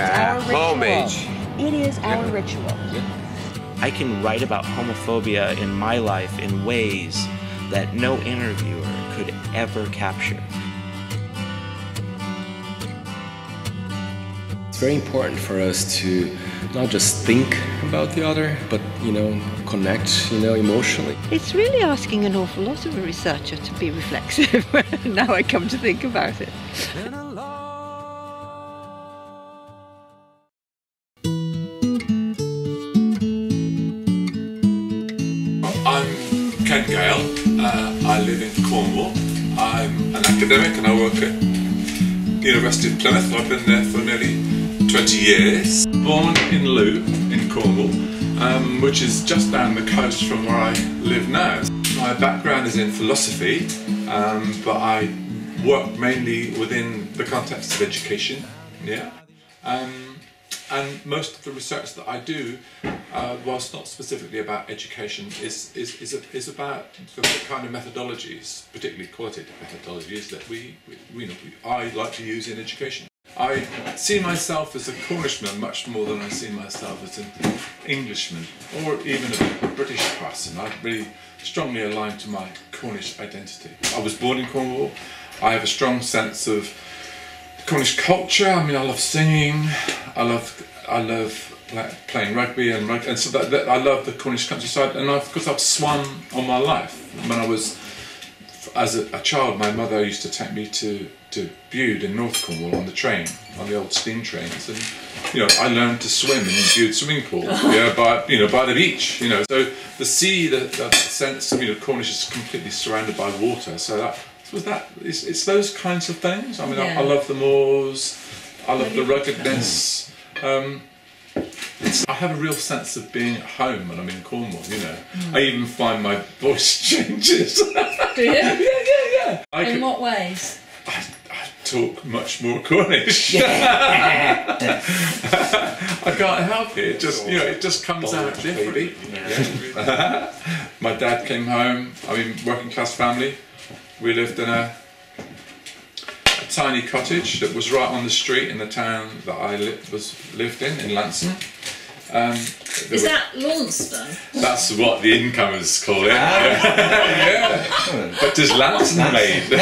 our ritual. homage. It is our ritual. I can write about homophobia in my life in ways that no interviewer could ever capture. It's very important for us to not just think about the other, but you know, connect, you know, emotionally. It's really asking an awful lot of a researcher to be reflexive. now I come to think about it. An academic and I work at University of Plymouth. I've been there for nearly 20 years. Born in Looe in Cornwall, um, which is just down the coast from where I live now. My background is in philosophy, um, but I work mainly within the context of education. Yeah. Um, and most of the research that I do, uh, whilst not specifically about education, is is, is, a, is about the kind of methodologies, particularly qualitative methodologies that we, we, we, I like to use in education. I see myself as a Cornishman much more than I see myself as an Englishman or even a British person. I'm really strongly aligned to my Cornish identity. I was born in Cornwall. I have a strong sense of Cornish culture. I mean, I love singing. I love I love like, playing rugby and rug- and so that, that I love the Cornish countryside. And of course, I've swum all my life. When I was as a, a child, my mother used to take me to to Bude in North Cornwall on the train, on the old steam trains, and you know I learned to swim in the Bude swimming pool, yeah, by you know by the beach, you know. So the sea, the, the sense you know Cornish is completely surrounded by water, so that was that. It's, it's those kinds of things. I mean, I, I love the moors, I love the ruggedness. Um, it's, I have a real sense of being at home when I'm in Cornwall. You know, I even find my voice changes. Do you? yeah, yeah, yeah. I In could- what ways? I, I talk much more Cornish. I can't help it. It just you know it just comes out differently. Yeah. My dad came home. I mean, working class family. We lived in a, a tiny cottage that was right on the street in the town that I li- was lived in in Lanson. Um, there Is were- that Launceston? that's what the incomers call it. yeah. But does Lanson made? I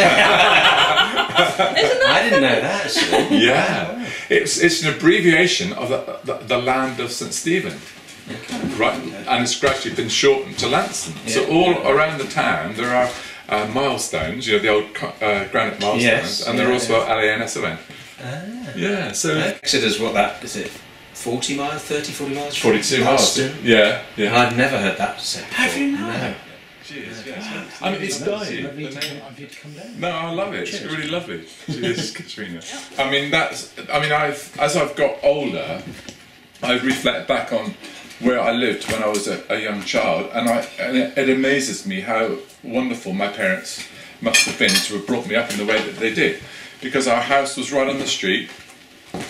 didn't know that actually. Yeah, it's it's an abbreviation of the, the, the land of St Stephen, right? And it's gradually been shortened to Lanson. So Yeah. all around the town there are uh, milestones, you know, the old uh, granite milestones, Yes, and they're yeah, also LANSON. Ah. Yeah, so Exeter's what that is it? 40 miles, 30, 40 miles? from 42 miles. Boston? Yeah, yeah. I've never heard that said before. Have you not? No. I mean, it's Lovely dying. to come- lovely to come down. No, I love it. It's really lovely. Cheers, Kitrina. I mean, that's. I mean, I've as I've got older, I reflect back on where I lived when I was a, a young child, and I and it, it amazes me how wonderful my parents must have been to have brought me up in the way that they did, because our house was right on the street.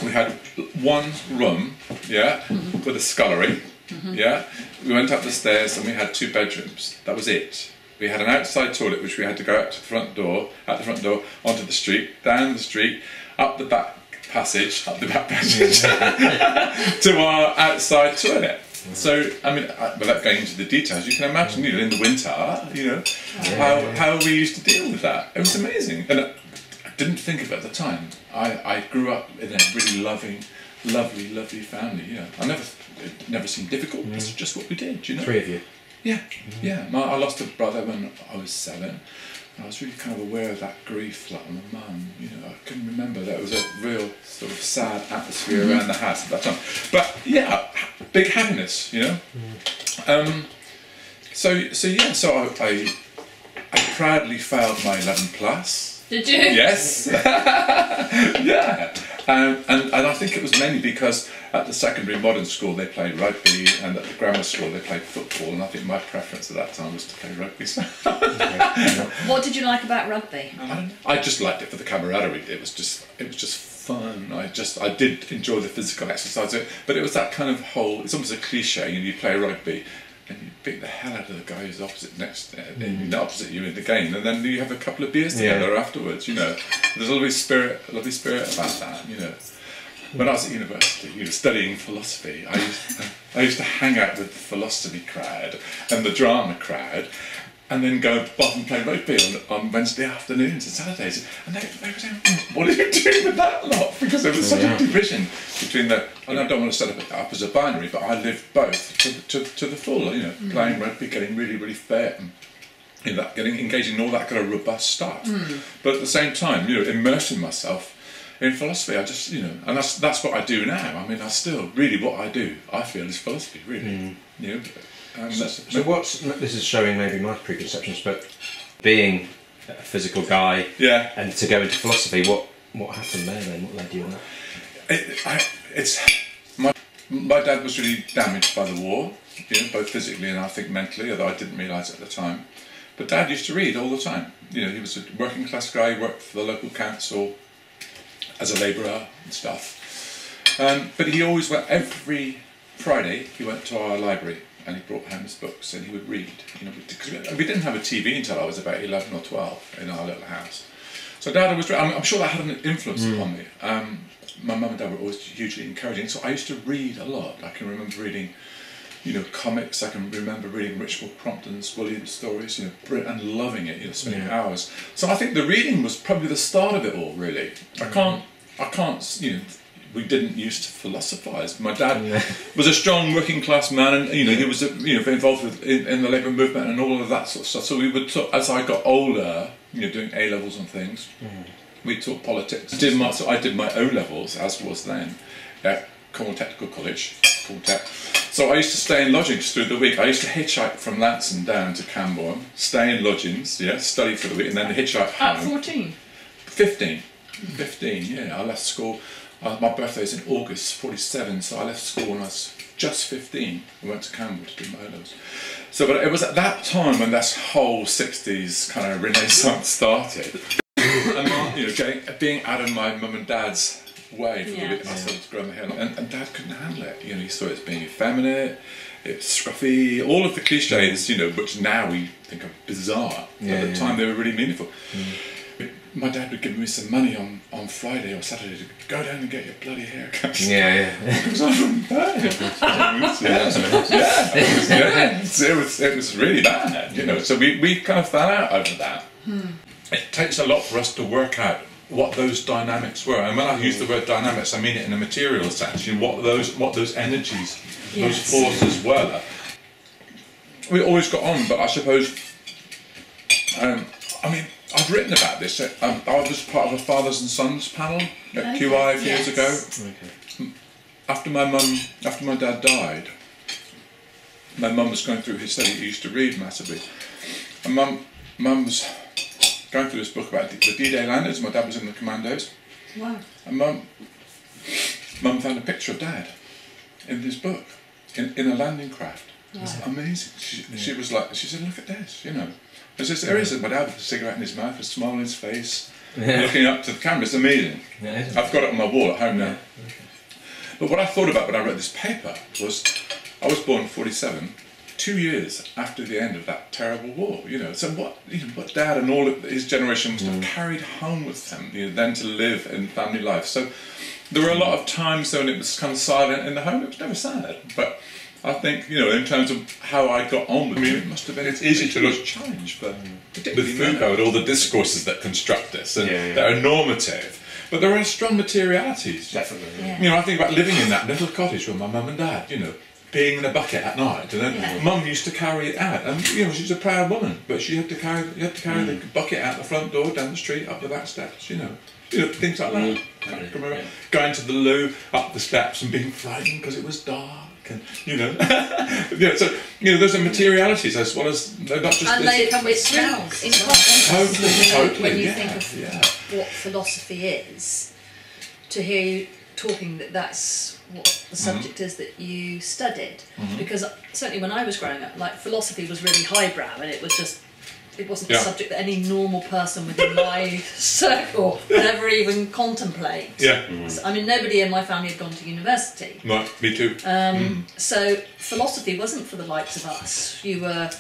We had one room, yeah, mm-hmm. with a scullery, mm-hmm. yeah. We went up the stairs and we had two bedrooms. That was it. We had an outside toilet which we had to go out to the front door, out the front door, onto the street, down the street, up the back passage, up the back passage, to our outside toilet. So, I mean, without going into the details, you can imagine, you know, in the winter, you know, how, how we used to deal with that. It was amazing. And I didn't think of it at the time. I, I grew up in a really loving, lovely, lovely family, you know. I never, it never seemed difficult. It's mm. just what we did, you know. Three of you. Yeah, yeah. My, I lost a brother when I was seven. And I was really kind of aware of that grief, like my mum. You know, I couldn't remember. There was a real sort of sad atmosphere around the house at that time. But yeah, big happiness. You know. Um, so so yeah. So I, I I proudly failed my eleven plus. Did you? Yes. yeah. Um, and, and I think it was mainly because at the secondary modern school they played rugby and at the grammar school they played football and I think my preference at that time was to play rugby. So What did you like about rugby? I. I just liked it for the camaraderie. It was just it was just fun. I just I did enjoy the physical exercise, but it was that kind of whole. It's almost a cliche. You know, you play rugby. And you beat the hell out of the guy who's opposite next, uh, in, opposite you in the game, and then you have a couple of beers Yeah. together afterwards. You know, there's a lovely spirit, a lovely spirit about that. You know, when I was at university, you know, studying philosophy, I used, I used to hang out with the philosophy crowd and the drama crowd, and then go off and play rugby on, on Wednesday afternoons and Saturdays. And they, they were saying, "Hmm, "What are you doing with that lot?" Because there was oh, such a division between the. And I don't want to set it up as a binary, but I lived both to, the- to, to the full. You know, hmm. playing rugby, getting really, really fit, and you know, that, getting engaged in all that kind of robust stuff. Hmm. But at the same time, you know, immersing myself in philosophy. I just, you know, and that's that's what I do now. I mean, I still really what I do. I feel is philosophy, really. Hmm. You know, and that's, So what's this is showing maybe my preconceptions, but being a physical guy yeah. and to go into philosophy, what what happened there then? What led you on that? It, I, it's my my dad was really damaged by the war, you know, both physically and I think mentally, although I didn't realise at the time. But dad used to read all the time. You know, he was a working class guy, he worked for the local council as a labourer and stuff. Um, but he always went every Friday. He went to our library and he brought home his books and he would read. You know, because we, we didn't have a TV until I was about eleven or twelve in our little house. So dad was. I'm, I'm sure that had an influence upon me. Um, my mum and dad were always hugely encouraging. So I used to read a lot. I can remember reading, you know, comics. I can remember reading Richmal Crompton's Williams stories. You know, and loving it. You know, spending hours. So I think the reading was probably the start of it all. Really, I can't. I can't. You know. We didn't used to philosophise. My dad was a strong working class man, and you know he was you know involved with in, in the labour movement and all of that sort of stuff. So we would talk, as I got older, you know, doing A levels and things. Mm. We taught politics. Did my, so I did my O levels, as was then, at Cornwall Technical College, Cornwall So I used to stay in lodgings through the week. I used to hitchhike from Lanson down to Camborne, stay in lodgings, yeah, study for the week, and then hitchhike At home. 14. 15. 15, yeah. I left school. Uh, my birthday's in August 47, so I left school when I was just 15. I went to Camborne to do my O-levels. So, but it was at that time when this whole 60s kind of renaissance started. and, my- you know, getting, being out of my mum and dad's way for the Yeah. week, I started to grow my hair. And, and dad couldn't handle it. You know, he saw it as being effeminate, it's scruffy, all of the cliches, you know, which now we think are bizarre. Yeah, at the yeah. time, they were really meaningful my dad would give me some money on, on Friday or Saturday to go down and get your bloody haircut. Yeah, yeah. Because I wouldn't pay. yeah, yeah, it was, yeah, it was really bad, you know. So we, we kind of fell out over that. It takes a lot for us to work out what those dynamics were, and when I use the word dynamics, I mean it in a material sense. You know, what those what those energies, Yes. those forces were. We always got on, but I suppose. Um, I mean, I've written about this. Um, I was part of a fathers and sons panel at Okay, QI a few years yes. ago after my mum, after my dad died, my mum was going through his study. He used to read massively, and mum, mum was going through this book about the the D-Day landers. My dad was in the commandos, Wow. and mum, mum found a picture of dad in this book in, in a landing craft. It's amazing. She, she was like, she said, "Look at this," you know. There's this, there is my dad with a cigarette in his mouth, a smile on his face, looking up to the camera. It's amazing. Yeah, it? I've got it on my wall at home now. But what I thought about when I wrote this paper was I was born in 47, two years after the end of that terrible war, you know. So what, you know, what dad and all of his generation must have mm. carried home with them, you know, then to live in family life. So there were a lot of times when it was kind of silent in the home. It was never sad, but I think you know, in terms of how I got on with it, it must have been. It's easy to look challenge, but mm. with particularly men. Foucault and all the discourses that construct us and Yeah, yeah. that are normative. But there are strong materialities. Definitely. Yeah. You know, I think about living in that little cottage with my mum and dad, you know, being in a bucket at night, and then Yeah. mum used to carry it out, and you know, she's a proud woman, but she had to carry, you had to carry the mm. bucket out the front door, down the street, up the back steps, you know, you know, things like that. I can remember going to the loo, up the steps, and being frightened because it was dark, and you know, you know, so you know, those are materialities as well as they're not just. And they come with smells. In as well. Totally, context, you know, totally, when you yeah, think of yeah. what philosophy is, to hear you talking that that's what Mm-hmm. the subject is that you studied. Because certainly when I was growing up, like philosophy was really highbrow and it was just, it wasn't Yeah. a subject that any normal person within my circle would ever even contemplate. Yeah, So, I mean, nobody in my family had gone to university. right, me too. Um, So philosophy wasn't for the likes of us. You were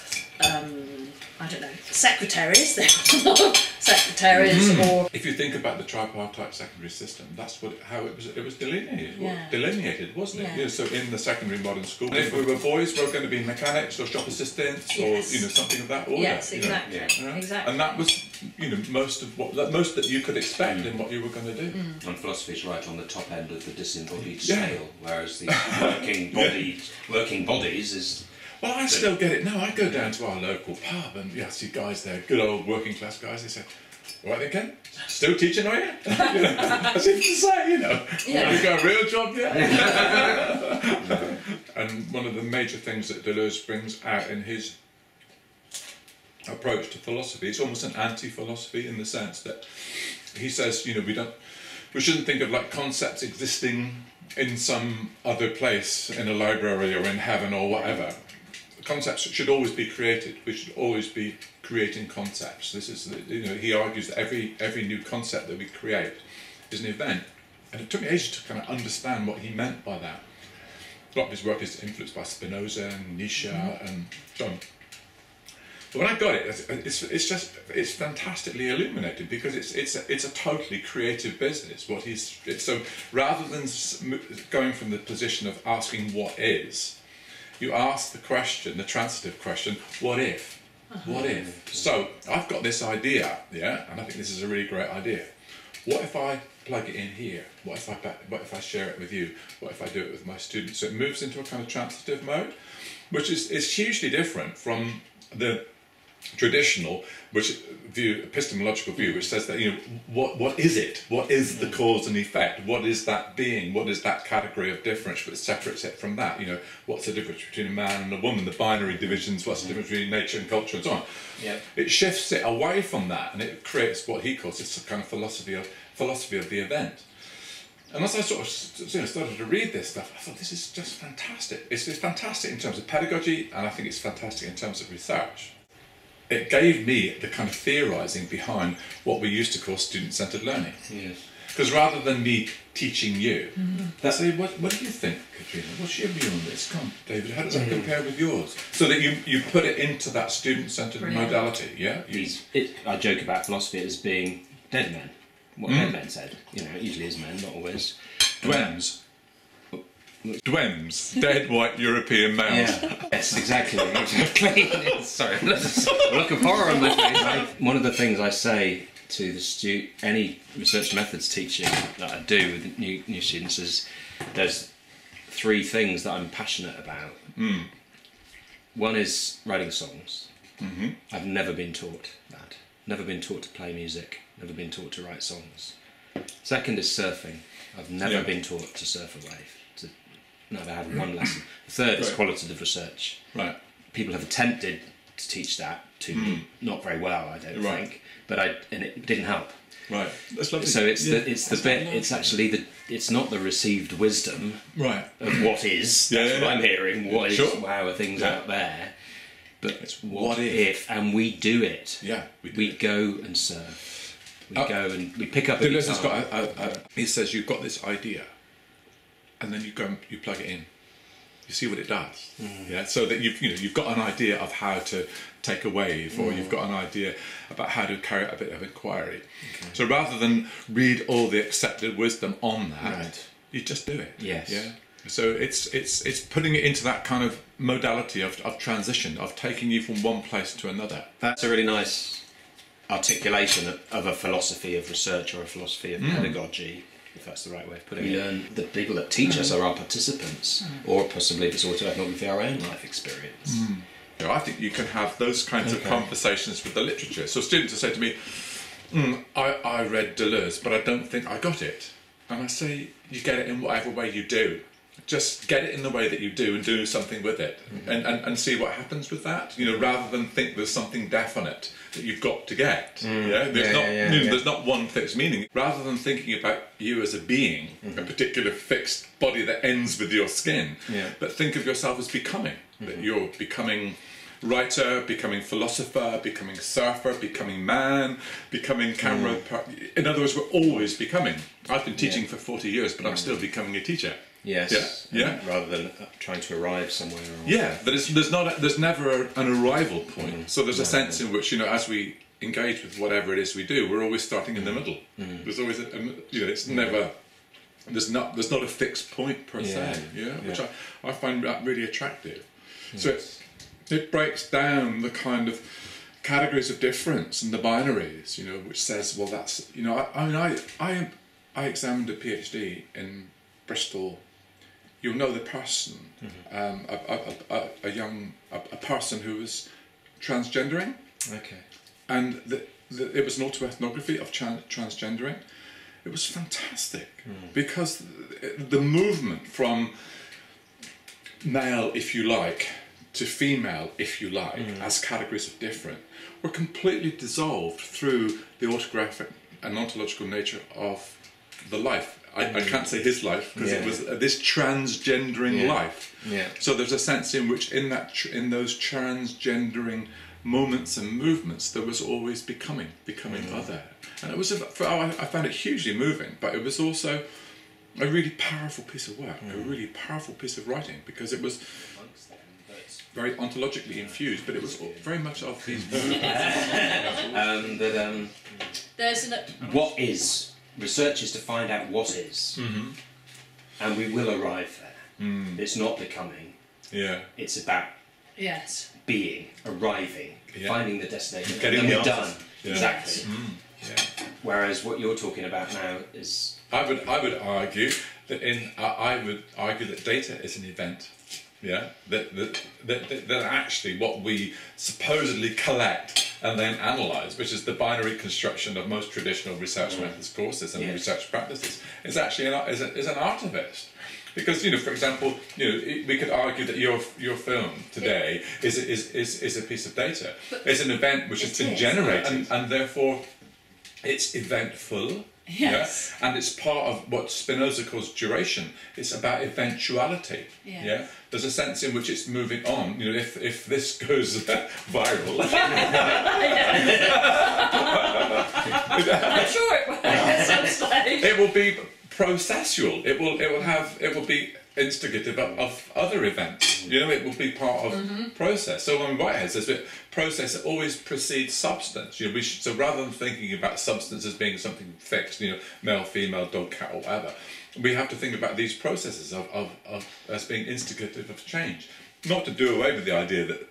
um, I don't know, secretaries. There were a lot of secretaries Mm. or If you think about the tripartite secondary system, that's what how it was. It was delineated, Yeah. delineated, wasn't it? Yeah. Yeah, so in the secondary modern school, And if we were boys, we were going to be mechanics or shop assistants Yes. or you know something of that order. Yes, you know. exactly, Yeah. exactly. And that was you know most of what most that you could expect in what you were going to do. Mm. And philosophy's right on the top end of the disembodied Yeah. scale, whereas the working body, working bodies is. Well, I still get it now. I go down to our local pub and yeah, I see guys there, good old working class guys. They say, "Right then, Ken, still teaching, are you?" you know, as if to say, you know, Yeah. you got a real job yet? and one of the major things that Deleuze brings out in his approach to philosophy, it's almost an anti-philosophy in the sense that he says, you know, we don't, we shouldn't think of like concepts existing in some other place in a library or in heaven or whatever. Concepts should always be created. We should always be creating concepts. This is, you know, he argues that every every new concept that we create is an event, and it took me ages to kind of understand what he meant by that. A lot of his work is influenced by Spinoza and Nietzsche mm-hmm. and so on. But when I got it, it's, it's, it's just it's fantastically illuminated because it's it's a, it's a totally creative business. What he's it's, so rather than going from the position of asking what is, you ask the question, the transitive question, what if? What if? So I've got this idea, yeah, and I think this is a really great idea. What if I plug it in here? What if I what if I share it with you? What if I do it with my students? So it moves into a kind of transitive mode, which is, is hugely different from the traditional which view epistemological view which says that you know what what is it? What is the mm. cause and effect? What is that being? What is that category of difference which separates it from that? You know what's the difference between a man and a woman? The binary divisions what's the mm. difference between nature and culture and so on. Yeah. it shifts it away from that and it creates what he calls this kind of philosophy of philosophy of the event. And as I sort of you know, started to read this stuff, I thought this is just fantastic. It's, it's fantastic in terms of pedagogy, and I think it's fantastic in terms of research. It gave me the kind of theorising behind what we used to call student-centred learning. Yes. Because rather than me teaching you, I say, what, what do you think, Kitrina? What's your view on this? Come, David, how does that compare with yours? So that you, you put it into that student-centred modality, yeah? You- He's, it, I joke about philosophy as being dead men. What Mm. dead men said. You know, it usually is men, not always. Dwems. Dwems, dead white European males. Yeah. Yes, exactly. exactly. Sorry, look of horror on my face. One of the things I say to the stu- any research methods teaching that I do with new, new students is there's three things that I'm passionate about. Mm. One is writing songs. Mhm. I've never been taught that. Never been taught to play music. Never been taught to write songs. Second is surfing. I've never Yeah. been taught to surf a wave. To, never had one lesson. The third is Right. qualitative research. Right. People have attempted to teach that to me, not very well, I don't Right. think. But I and it didn't help. Right. That's lovely. So it's Yeah, the it's the bit. lovely. It's actually the it's not the received wisdom Right. of what is. Yeah, That's yeah, what yeah. I'm hearing. What is Sure. how are things Yeah. out there? But it's what, what if. if. and we do it. Yeah, we, go and serve. We Uh, go and we pick up. a Deleuze has got. A, a, a, he says you've got this idea, and then you go and you plug it in. You see what it does. Mm. Yeah. So that you've you know you've got an idea of how to take a wave, or Mm. you've got an idea about how to carry out a bit of inquiry. So rather than read all the accepted wisdom on that, Right. you just do it. Yes. Yeah. So it's it's it's putting it into that kind of modality of, of transition, of taking you from one place to another. That's a really nice articulation of, of a philosophy of research or a philosophy of Mm. pedagogy, if that's the right way of putting We it. learn- the people that teach us Mm. are our participants, or possibly if it's autoethnography, our own life experience. You know, I think you can have those kinds of conversations with the literature. So students will say to me, mm, I, I read Deleuze, but I don't think I got it. And I say, you get it in whatever way you do. Just get it in the way that you do and do something with it and, and, and see what happens with that. You know, rather than think there's something definite that you've got to get. Mm. Yeah, there's Yeah, not yeah, yeah, you know, yeah. there's not one fixed meaning. Rather than thinking about you as a being, a particular fixed body that ends with your skin, Yeah. but think of yourself as becoming. That you're becoming writer, becoming philosopher, becoming surfer, becoming man, becoming camera. Mm. per- In other words, we're always becoming. I've been teaching for 40 years, but I'm still becoming a teacher. Yes. Yeah. Yeah. Rather than uh, trying to arrive somewhere. Yeah, there's there's not a, there's never an arrival point. Mm-hmm. So there's a sense in which you know as we engage with whatever it is we do, we're always starting in the mm-hmm. middle. Mm-hmm. There's always a, a you know it's never there's not there's not a fixed point per se. Yeah. Yeah, which I, I find that really attractive. So it, it breaks down the kind of categories of difference and the binaries, you know, which says, well, that's you know, I, I mean, I I I examined a PhD in Bristol you'll know the person, um, a, a, a, a young a, a person who was transgendering, Okay. and the, the, it was an autoethnography of tran- transgendering. It was fantastic because the, the movement from male, if you like, to female, if you like, as categories of different, were completely dissolved through the autographic and ontological nature of the life. I, I can't say his life because it was uh, this transgendering Yeah. life. Yeah. So there's a sense in which, in that, tr- in those transgendering moments and movements, there was always becoming, becoming Mm. other, and it was. A, for, I I found it hugely moving, but it was also a really powerful piece of work, a Mm. really powerful piece of writing because it was very ontologically infused, but it was very much of these. Um, that um, There's an. what is research is to find out what is. Mm-hmm. and we will arrive there. It's not becoming. yeah. It's about Yes. being, arriving, Yeah. finding the destination, Getting and the then we're done. Yeah. Exactly. Yeah. Whereas what you're talking about now is I would I would argue that in I, I would argue that data is an event. Yeah, that that, that that that actually what we supposedly collect and then analyze, which is the binary construction of most traditional research mm. methods courses and Yes. research practices, is actually an is, a, is an artivist. Because you know, for example, you know, we could argue that your your film today is, is is is a piece of data. It's an event which has been is. generated, and, and therefore it's eventful. Yes. Yeah? And it's part of what Spinoza calls duration. It's about eventuality. Yeah. Yeah. There's a sense in which it's moving on. You know, if if this goes viral, I'm sure it will at some stage. it will be processual. It will it will have it will be instigative of, mm. of other events. You know, it will be part of mm-hmm. process. So when Whitehead says that process always precedes substance. You know, we should, so rather than thinking about substance as being something fixed, you know, male, female, dog, cat, or whatever, we have to think about these processes of, of, of as being instigative of change. Not to do away with the idea that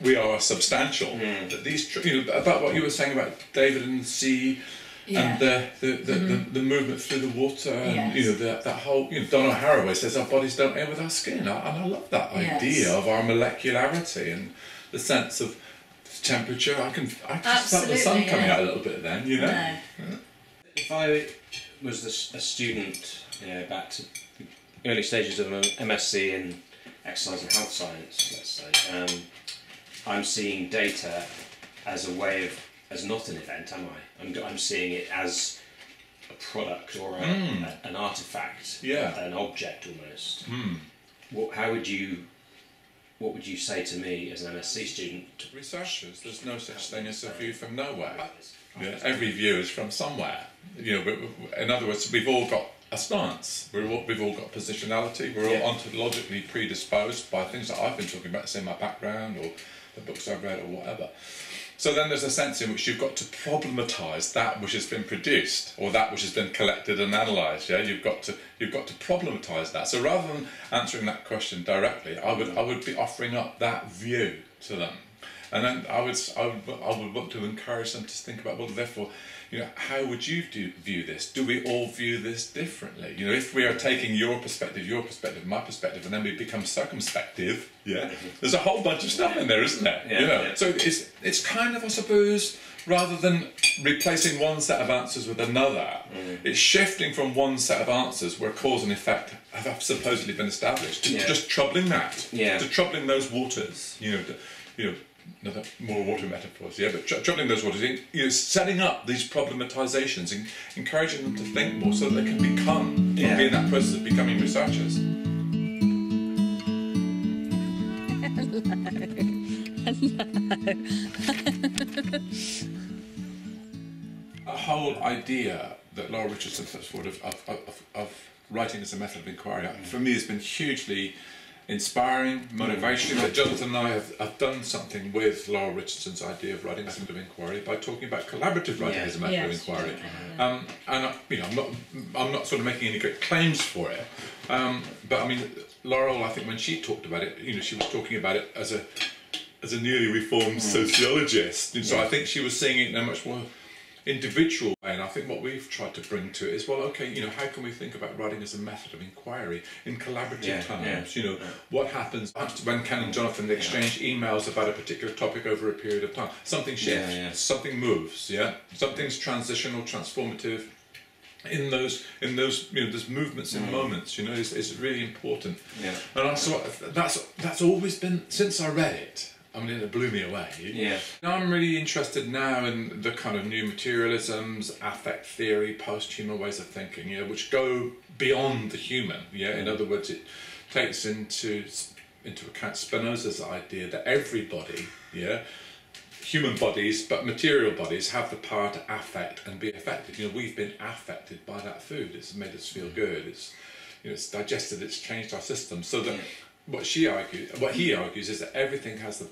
we are substantial. Mm. That these, you know, about what you were saying about David and the sea, Yeah. and the the, the, the the movement through the water, and Yes. you know that that whole. You know, Donna Haraway says our bodies don't air with our skin, I- and I love that Yes. idea of our molecularity and the sense of temperature. I can I can smell the sun Absolutely, coming yeah. out a little bit then. You know. No. if I was a, student, you know, back to the early stages of an MSc in exercise and health science, let's say, um, I'm seeing data as a way of, as not an event, am I? I'm, I'm seeing it as a product or a, hmm. a- an artifact, Yeah. an object almost. Hmm. What, how would you, what would you say to me as an MSc student? Researchers, there's no such thing as a view from nowhere. Yeah, every view is from somewhere. You know, we- we- in other words, we've all got a stance. We're all, we've all got positionality. We're Yeah. all ontologically predisposed by things that I've been talking about, say my background or the books I've read or whatever. So then there's a sense in which you've got to problematize that which has been produced or that which has been collected and analysed. Yeah, you've got to you've got to problematize that. So rather than answering that question directly, I would I would be offering up that view to them, and then I would I would I would want to encourage them to think about well, therefore, you know, how would you do, view this? Do we all view this differently? You know, if we are taking your perspective, your perspective, my perspective, and then we become circumspective, yeah, there's a whole bunch of stuff in there, isn't there? Yeah, you know, yeah. so it's it's kind of I suppose rather than replacing one set of answers with another, Mm. it's shifting from one set of answers where cause and effect have supposedly been established to Yeah. just troubling that, Yeah. to troubling those waters. You know, to, you know. Another more water metaphors, yeah, but troubling those waters, you know, setting up these problematizations and encouraging them to think more so that they can become, Yeah. be in that process of becoming researchers. a whole idea that Laurel Richardson puts forward of, of, of, of writing as a method of inquiry, uh, for me, has been hugely inspiring, motivational. That Jonathan and I have, have done something with Laurel Richardson's idea of writing as a method of inquiry by talking about collaborative writing Yeah. as a method of inquiry. definitely, Um, and I, you know, I'm not, I'm not sort of making any great claims for it. Um, but I mean, Laurel, I think when she talked about it, you know, she was talking about it as a, as a newly reformed sociologist, and so I think she was seeing it in a much more individual way. And I think what we've tried to bring to it is, well, okay, you know, how can we think about writing as a method of inquiry in collaborative Yeah, terms? yeah. You know, what happens when Ken and Jonathan exchange emails about a particular topic over a period of time? Something shifts, something moves, yeah, something's transitional, transformative. In those, in those, you know, there's movements and moments. You know, it's, it's really important. Mm. Yeah. And I saw that's that's always been since I read it. I mean, it blew me away. Yeah. Now I'm really interested now in the kind of new materialisms, affect theory, post-human ways of thinking, yeah, which go beyond the human. Yeah. In mm. other words, it takes into into account Spinoza's idea that everybody, yeah, human bodies, but material bodies have the power to affect and be affected. You know, we've been affected by that food. It's made us feel mm. good. It's you know, it's digested. It's changed our system. So that what she argues, what he argues, is that everything has the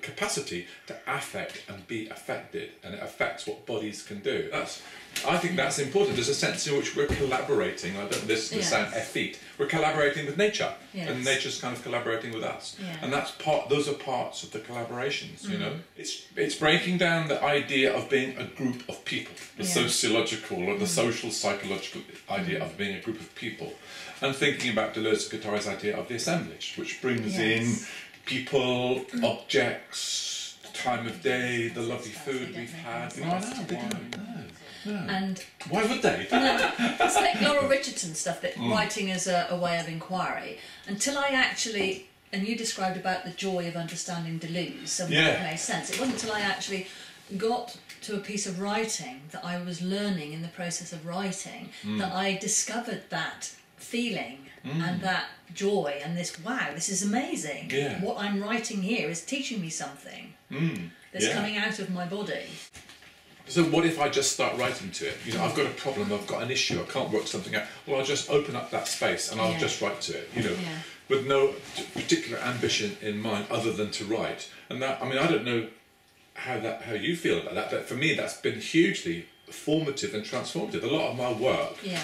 capacity to affect and be affected, and it affects what bodies can do. That's, I think that's important. There's a sense in which we're collaborating. I don't this this Yes. sound effete. We're collaborating with nature, Yes. and nature's kind of collaborating with us, Yeah. and that's part. Those are parts of the collaborations. You Mm. know, it's it's breaking down the idea of being a group of people, the Yeah. sociological or the Mm. social psychological idea of being a group of people, and thinking about Deleuze and Guattari's idea of the assemblage, which brings in Yes. People, objects, time of day, the lovely food we've had. No, I know, they don't. No, no. And Why would they? no, it's like Laurel Richardson stuff that Mm. writing as a, a way of inquiry. Until I actually, and you described about the joy of understanding Deleuze, so Yeah. that made sense. It wasn't until I actually got to a piece of writing that I was learning in the process of writing Mm. that I discovered that feeling Mm. and that joy and this wow, this is amazing. Yeah. What I'm writing here is teaching me something Mm, that's yeah. coming out of my body. So what if I just start writing to it? You know, I've got a problem, I've got an issue, I can't work something out. Well, I'll just open up that space and I'll Yeah. just write to it. You know, Yeah. with no particular ambition in mind other than to write. And that, I mean, I don't know how that how you feel about that, but for me, that's been hugely formative and transformative. A lot of my work Yeah.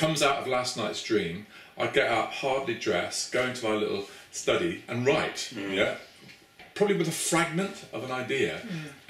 Comes out of last night's dream. I get up, hardly dressed, go into my little study and write. Mm. Yeah. Probably with a fragment of an idea,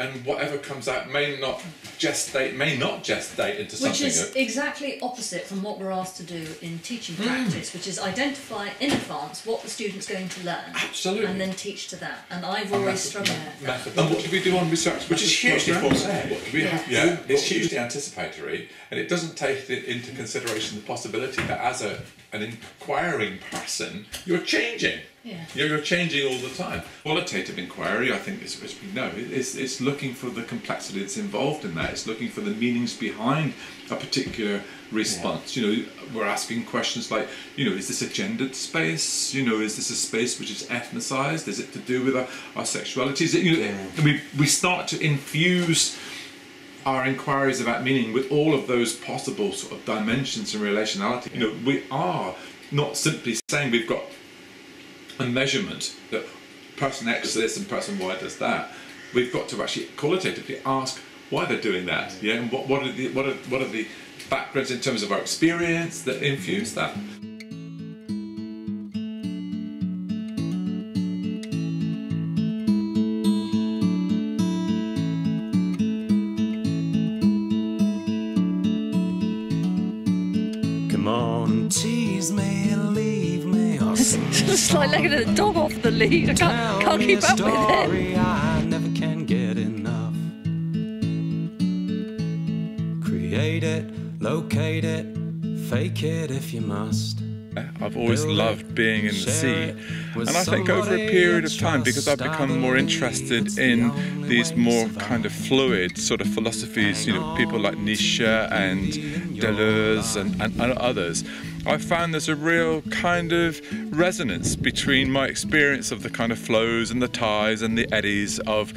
and whatever comes out may not gestate, may not gestate into Which something. is that- exactly opposite from what we're asked to do in teaching Mm. practice, which is identify in advance what the student's going to learn. Absolutely. And then teach to that. And I've always method- struggled with that. method. And what do we do on research? Which is hugely programs? What do we have? Yes. Yeah, it's hugely anticipatory, and it doesn't take into consideration the possibility that as a an inquiring person, you're changing. Yeah. You're, you're changing all the time. Qualitative inquiry, I think, is, as we know, it's, it's looking for the complexity that's involved in that. It's looking for the meanings behind a particular response. You know, we're asking questions like, you know, is this a gendered space? You know, is this a space which is ethnicized? Is it to do with our, our sexuality? Is it, you know, we, we start to infuse our inquiries about meaning with all of those possible sort of dimensions and relationality. You know, we are not simply saying we've got a measurement that person X does this and person Y does that. We've got to actually qualitatively ask why they're doing that. Yeah, and what, what are the what are what are the backgrounds in terms of our experience that infuse that. Me or It's like letting a dog off the lead. I can't, can't keep up with it. I never can get enough. Create it, locate it, fake it if you must. Uh, I've always loved being in the sea. And I think over a period of time, because I've become more interested in these more kind of fluid sort of philosophies, you know, people like Nietzsche and Deleuze and, and, and others, I found there's a real kind of resonance between my experience of the kind of flows and the tides and the eddies of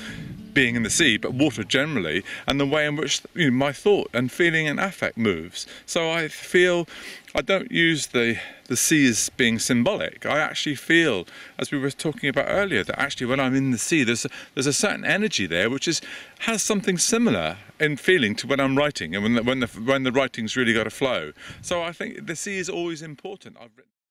being in the sea, but water generally, and the way in which you know, my thought and feeling and affect moves. So I feel I don't use the the sea as being symbolic. I actually feel, as we were talking about earlier, that actually when I'm in the sea, there's a, there's a certain energy there which is has something similar in feeling to when I'm writing and when the, when the when the writing's really got a flow. So I think the sea is always important.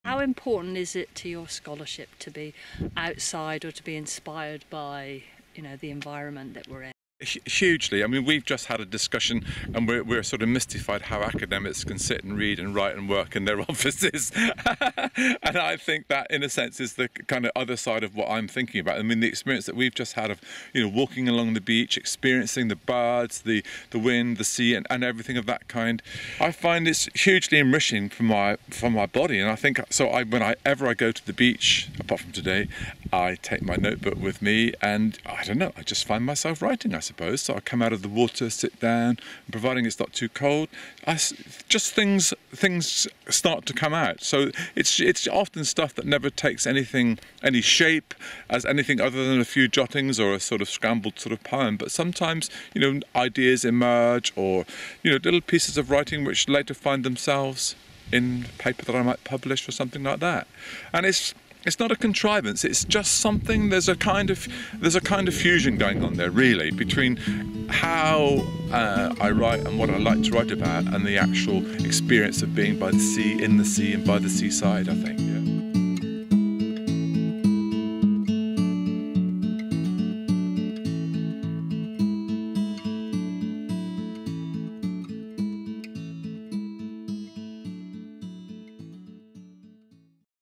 How important is it to your scholarship to be outside or to be inspired by, you know, the environment that we're in? Hugely. I mean, we've just had a discussion, and we're, we're sort of mystified how academics can sit and read and write and work in their offices. and I think that, in a sense, is the kind of other side of what I'm thinking about. I mean, the experience that we've just had of, you know, walking along the beach, experiencing the birds, the the wind, the sea, and, and everything of that kind. I find it's hugely enriching for my for my body, and I think so. I whenever I ever I go to the beach, apart from today, I take my notebook with me, and I don't know, I just find myself writing. I suppose. So I come out of the water, sit down, and providing it's not too cold, I, just things things start to come out. So it's it's often stuff that never takes anything any shape as anything other than a few jottings or a sort of scrambled sort of poem. But sometimes you know ideas emerge, or you know little pieces of writing which later find themselves in paper that I might publish or something like that. And it's it's not a contrivance it's just something there's a kind of there's a kind of fusion going on there really between how uh, I write and what I like to write about and the actual experience of being by the sea in the sea and by the seaside I think yeah.